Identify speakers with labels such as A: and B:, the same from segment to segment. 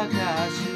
A: 高し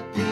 A: the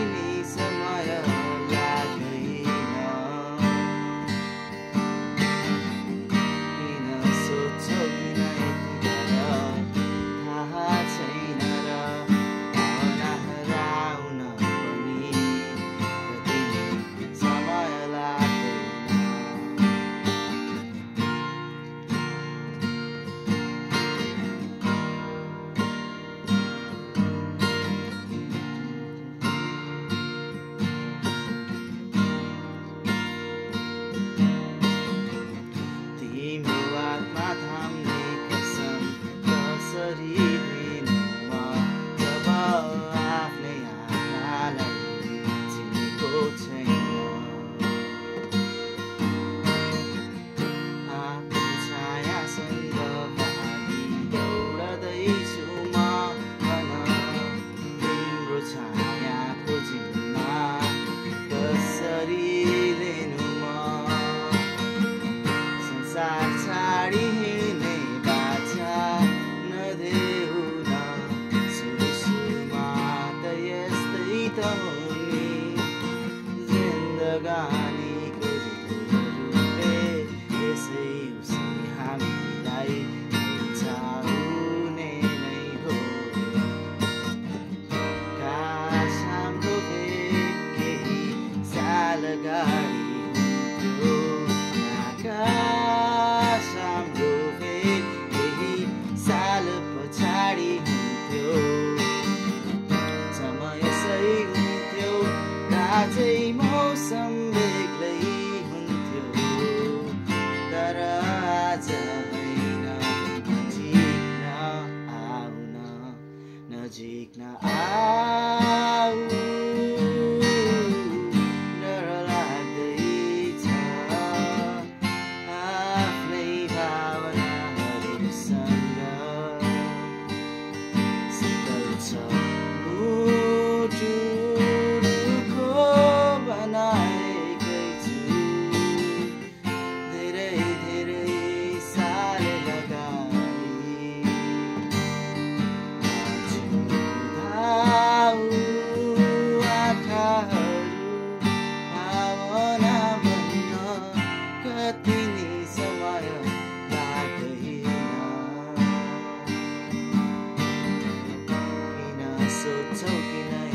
A: mistletoe